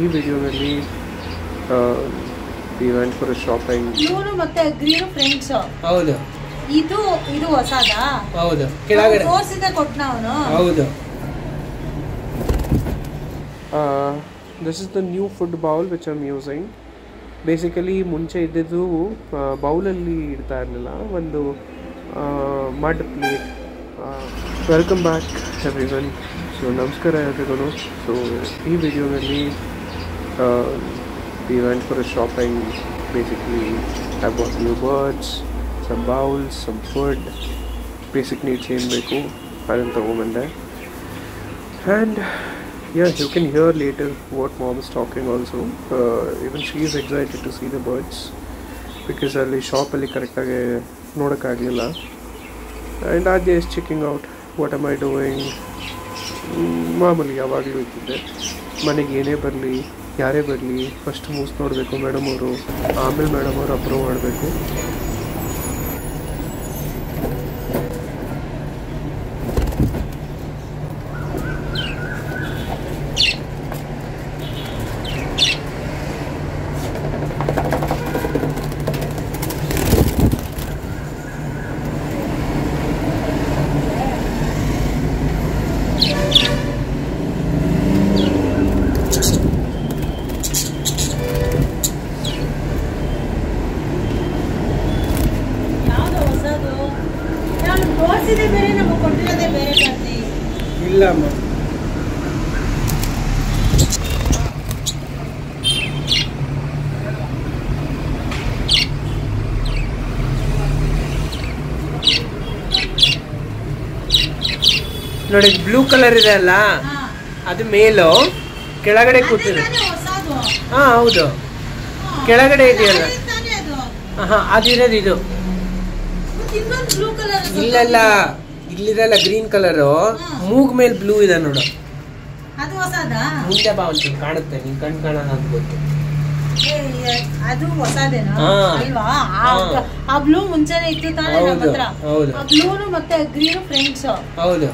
ಈ ವಿಡಿಯೋದಲ್ಲಿ event for shopping ಇವನು ಮತ್ತೆ ಗ್ರೀನು ಫ್ರೆಂಡ್ಸ್ ಹೌದು. ಇದು ಇದು ಹೊಸದಾ? ಹೌದು. ಕೆಳಗಡೆ. ತೋರ್ಸಿದೆ ಕೊಟ್ನ ಅವನು. ಹೌದು. This is the new food bowl which I'm using basically ಮುಂಚೆ ಇದ್ದಿದ್ದು ಬೌಲಲ್ಲಿ ಇಡ್ತಾ ಇರಲಿಲ್ಲ. ಒಂದು mud plate welcome back everyone so ನಮಸ್ಕಾರ ಎಲ್ರಿಗೂ ಸೊ ಈ ವಿಡಿಯೋದಲ್ಲಿ event for shopping basically I bought new birds some bowls some food basic needs ಏನು ಬೇಕು ಅದನ್ನು ತೊಗೊಂಬಂದೆ and yeah you can hear later what mom is talking also uh, even she is excited to see the birds because ಅಲ್ಲಿ ಶಾಪಲ್ಲಿ ಕರೆಕ್ಟಾಗಿ ನೋಡೋಕ್ಕಾಗಲಿಲ್ಲ and Adya is checking out what am I doing ಮಾಮೂಲಿ ಯಾವಾಗಲೂ ಇದ್ದಿದ್ದೆ ಮನೆಗೆ ಏನೇ ಬರಲಿ, ಯಾರೇ ಬರಲಿ ಫಸ್ಟ್ ಮೂವ್ಸ್ ನೋಡಬೇಕು ಮೇಡಮ್ ಅವರು, ಆಮೇಲೆ ಮೇಡಮ್ ಅವರು ಅಪ್ರೂವ್ ಮಾಡಬೇಕು ಯಾವ್ದು ಹೊಸದು ನಾನು ತೋರ್ಸಿದೆ ಬೇರೆ ನಮಗೆ ಕೊಟ್ಟಿರೋದೇ ಬೇರೆ ಜಾತಿ ಇಲ್ಲ ಅಮ್ಮ. ನೋಡಿ ಬ್ಲೂ ಕಲರ್ ಇದೆ ಅಲ್ಲ. ಅದು ಮೇಲು ಕೆಳಗಡೆ ಕೂತಿದೆ. ಹಾ ಹೌದು. ಕೆಳಗಡೆ ಇದೆಯಲ್ಲ? ಹಾ ಅದಿರೋದು ಇದು. ಇಲ್ಲ ಇನ್ನೊಂದು ಕಲರ್ ಗ್ರೀನ್ ಕಲರ್. ಮೂಗ್ ಮೇಲೆ ಬ್ಲೂ ಇದೆ ನೋಡು. ಅದು ಹೊಸದಾ? ಮುಂದೆ ಬಾ ಒಂಚೂರು ಕಾಣುತ್ತೆ ನಿನ್ ಕಣ್ ಕಾಣೋಣ ಅಂತ ಗೊತ್ತು. ಅದು ಹೊಸದೇನಾ. ಅಲ್ವಾ? ಆ- ಬ್ಲೂ ಮುಂಚೆನೆ ಇತ್ತು ತಾನೇ ನಮ್ಮ ಹೌದು, ಹತ್ರ. ಹೌದು. ಆ ಬ್ಲೂನು ಮತ್ತೆ ಗ್ರೀನು ಫ್ರೆಂಡ್ಸ್ ಹೌದು.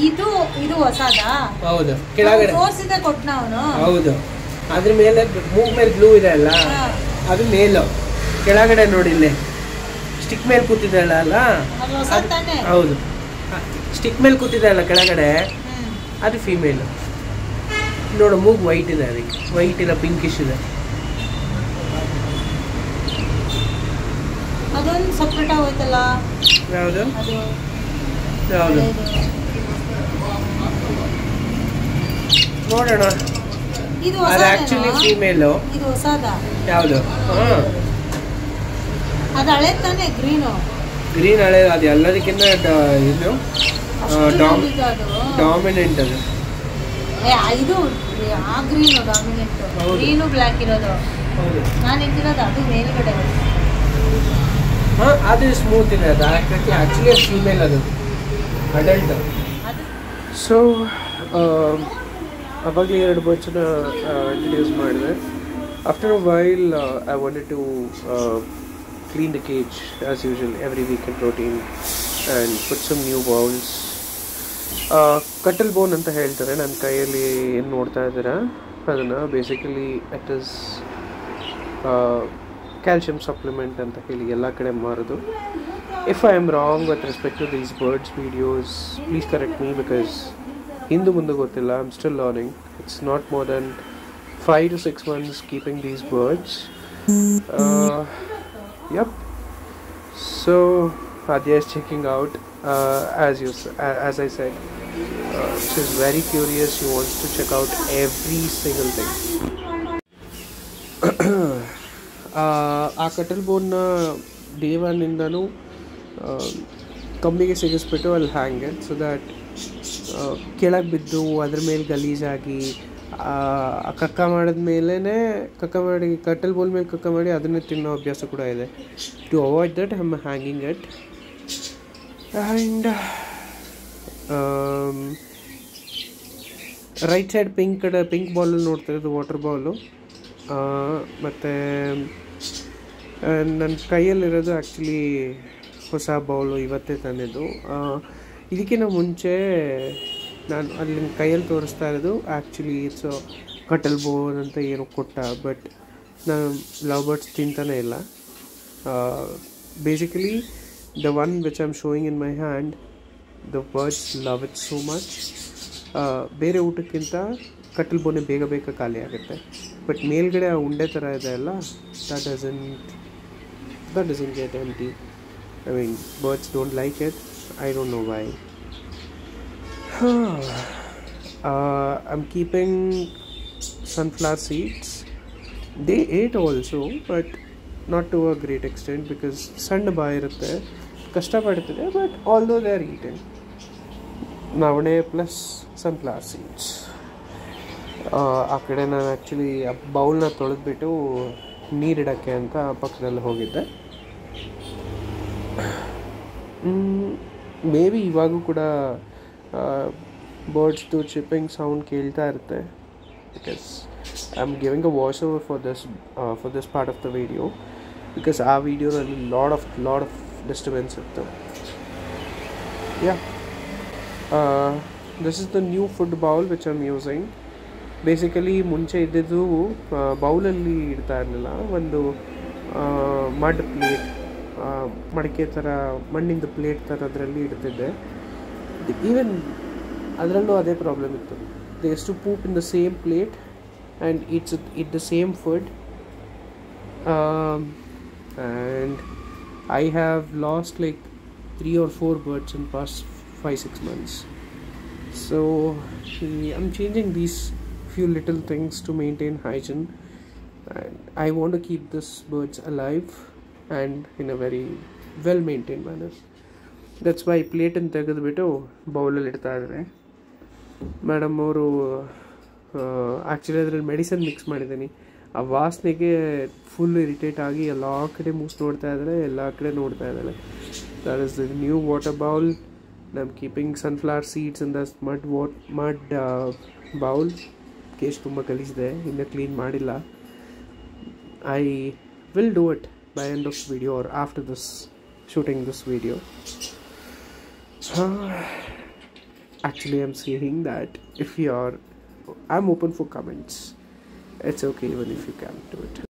ಇದು ಇದು ಹೊಸದಾ? ಹೌದು. ಕೆಳಗಡೆ. ತೋರ್ಸಿದೆ ಕೊಟ್ಟನ ಅವನು? ಹೌದು. ಅದ್ರ ಮೇಲೆ ಮೂಗ್ ಮೇಲೆ ಬ್ಲೂ ಇದೆ ಅಲ್ಲ? ಅದು ಮೇಲು. ಕೆಳಗಡೆ ನೋಡಿ ಇಲ್ಲಿ. ಸ್ಟಿಕ್ ಮೇಲೆ ಕೂತಿದ್ದಾಳ ಅಲ್ಲ? ಹೌದು. ಸ್ಟಿಕ್ ಮೇಲೆ ಕೂತಿದೆ ಅಲ್ಲ ಕೆಳಗಡೆ? ಅದು ಫೀಮೇಲ್ ನೋಡು ಮೂಗು ವೈಟ್ ಇದೆ ಅದಕ್ಕೆ. ವೈಟ್ ಇಲ್ಲ ಪಿಂಕಿಶ್ ಇದೆ. ಅದೊಂದು ಸಪ್ರೇಟ್ ಆಗೋಯ್ತಲ್ಲ? ಯಾವುದು? ಯಾವುದು? ನೋಡೋಣ. ಇದು ಅದು ಆಕ್ಚುಲಿ? ಫೀಮೇಲು ಇದು ಹೊಸದ? ಯಾವುದು? ಹಾಂ. ಅದು ಹಳೆ ತಾನೇ ಗ್ರೀನು ಗ್ರೀನ್ ಹಳೆ ಅದು ಎಲ್ಲದಕ್ಕಿಂತ ಡ- ಇದು ಡಾಮ್ ಡಾಮಿನೆಂಟ್ ಅದು. ಇದು ಆ ಗ್ರೀನು ಡಾಮಿನೆಂಟ್. ಗ್ರೀನು ಬ್ಲ್ಯಾಕ್ ಇರೋದು. ಹೌದು. ನಾನು ಇಟ್ಟಿರೋದು ಅದು ಮೇಲ್ಗಡೆ ಹಾಂ ಅದು ಸ್ಮೂತ್ ಇದೆ ಅದು ಆ್ಯಕ್ಚುಲಿ ಫೀಮೇಲ್ ಅದು. ಅಡಲ್ಟ್ ಸೊ ಅವಾಗಲೇ ಎರಡು ಬಚ್ಚನ ಇಂಟ್ರಡ್ಯೂಸ್ ಮಾಡಿದೆ. After a while I wanted to clean the cage as usual every weekend protein and put some new bowls cuttle bone ಅಂತ ಹೇಳ್ತಾರೆ. ನನ್ನ ಕೈಯಲ್ಲಿ ಏನು ನೋಡ್ತಾ ಇದ್ದೀರಾ? ಅದನ್ನು basically it is calcium supplement ಅಂತ ಹೇಳಿ ಎಲ್ಲ ಕಡೆ ಮಾರೋದು. If I am wrong with respect to these birds videos please correct me because ಹಿಂದೆ ಮುಂದೆ ಗೊತ್ತಿಲ್ಲ. I am still learning it's not more than five to six months keeping these birds Yup so Adya is checking out uh, as you s- a- as I said. Uh, she's very curious. She wants to check out every single thing. ಆ ಕಟಲ್ ಬೋನ್ನ day ಒನ್ನಿಂದನೂ ಕಂಬಿಗೆ ಸಿಗಿಸ್ಬಿಟ್ಟು ಅಲ್ಲಿ ಹ್ಯಾಂಗೆ so that ಕೆಳಗೆ ಬಿದ್ದು ಅದ್ರ ಮೇಲೆ ಗಲೀಜಾಗಿ ಆ ಮಾಡಿದ ಮೇಲೇ ಕಕ್ಕ ಮಾಡಿ, ಕಟ್ಟಲ್ ಬೋಲ್ ಮೇಲೆ ಕಕ್ಕ ಮಾಡಿ ಅದನ್ನೇ ತಿನ್ನೋ ಅಭ್ಯಾಸ ಕೂಡ ಇದೆ. To avoid that hmm hanging at and right side pink ಕಡೆ ಪಿಂಕ್ ಬಾಲಲ್ಲಿ ನೋಡ್ತಾ ಇರೋದು ವಾಟರ್ ಬಾಲು ಮತ್ತು ನನ್ನ ಕೈಯಲ್ಲಿರೋದು ಆ್ಯಕ್ಚುಲಿ ಹೊಸ ಬೌಲು ಇವತ್ತೇ ತಂದಿದ್ದು. ಇದಕ್ಕಿಂತ ಮುಂಚೆ ನಾನು ಅಲ್ಲಿ ಕೈಯಲ್ಲಿ ತೋರಿಸ್ತಾ ಇರೋದು ಆ್ಯಕ್ಚುಲಿ ಇಟ್ಸ್ ಕಟಲ್ ಬೋನ್ ಅಂತ ಏನೋ ಕೊಟ್ಟ ಬಟ್ ನಾನು ಲವ್ ಬರ್ಡ್ಸ್ ತಿಂತಾನೆ ಇಲ್ಲ. Basically the one which I am showing in my hand the birds love it so much ಬೇರೆ ಊಟಕ್ಕಿಂತ ಕಟಲ್ ಬೋನೆ ಬೇಗ ಬೇಗ ಖಾಲಿ ಆಗುತ್ತೆ. ಬಟ್ ಮೇಲ್ಗಡೆ ಆ ಉಂಡೆ ಥರ ಇದೆ ಅಲ್ಲ that doesn't that doesn't get empty I mean birds don't like it I don't know know why. uh, I'm keeping sunflower seeds. They ate also, but not to a great extent because ಸಣ್ಣ ಬಾಯಿ ಇರುತ್ತೆ ಕಷ್ಟಪಡ್ತಿದೆ but although they are eating ನವಣೆ plus sunflower seeds ಆ ಕಡೆ ನಾನು actually ಆ ಬೌಲ್ನ ತೊಳೆದ್ಬಿಟ್ಟು ನೀರಿಡೋಕ್ಕೆ ಅಂತ ಪಕ್ಕದಲ್ಲಿ ಹೋಗಿದ್ದೆ ಮೇ ಬಿ ಇವಾಗೂ ಕೂಡ ಬರ್ಡ್ಸ್ದು ಚಿಪ್ಪಿಂಗ್ ಸೌಂಡ್ ಕೇಳ್ತಾ ಇರುತ್ತೆ. Because I am giving a voice over for this for this part of the video because ಆ ವಿಡಿಯೋನಲ್ಲಿ lot of lot of disturbance ಇತ್ತು. Yeah this is the new food bowl which are using basically ಮುಂಚೆ ಇದ್ದಿದ್ದು ಬೌಲಲ್ಲಿ ಇಡ್ತಾ ಇರಲಿಲ್ಲ. ಒಂದು mud plate ಮಡಿಕೆ ಥರ ಮಣ್ಣಿಂದ ಪ್ಲೇಟ್ ಥರದ್ರಲ್ಲಿ ಇಡ್ತಿದ್ದೆ. ಈವನ್ ಅದರಲ್ಲೂ ಅದೇ ಪ್ರಾಬ್ಲಮ್ ಇತ್ತು they two poop in the same plate and it's it the same food and I have lost like three or four birds in past five six months so I am changing these few little things to maintain hygiene and i want to keep this birds alive and in a very well maintained manner That's why ಪ್ಲೇಟನ್ನು ತೆಗೆದುಬಿಟ್ಟು ಬೌಲಲ್ಲಿ ಇಡ್ತಾ ಇದ್ದಾರೆ madam ಅವರು actually ಅದರಲ್ಲಿ medicine mix ಮಾಡಿದ್ದೀನಿ. ಆ ವಾಸನೆಗೆ full irritate ಆಗಿ ಎಲ್ಲ ಕಡೆ ಮೂಸ್ ನೋಡ್ತಾ ಇದ್ದಾರೆ ಎಲ್ಲ ಕಡೆ ನೋಡ್ತಾ ಇದ್ದಾಳೆ that is new water bowl ನಮ್ಮ keeping sunflower seeds in the mud what mud bowl case ತುಂಬ ಕಲಿಸಿದೆ, ಇನ್ನೂ ಕ್ಲೀನ್ ಮಾಡಿಲ್ಲ. I will do it by end of video or after this shooting this video actually i'm saying that if you are i'm open for comments. It's okay even if you can't do it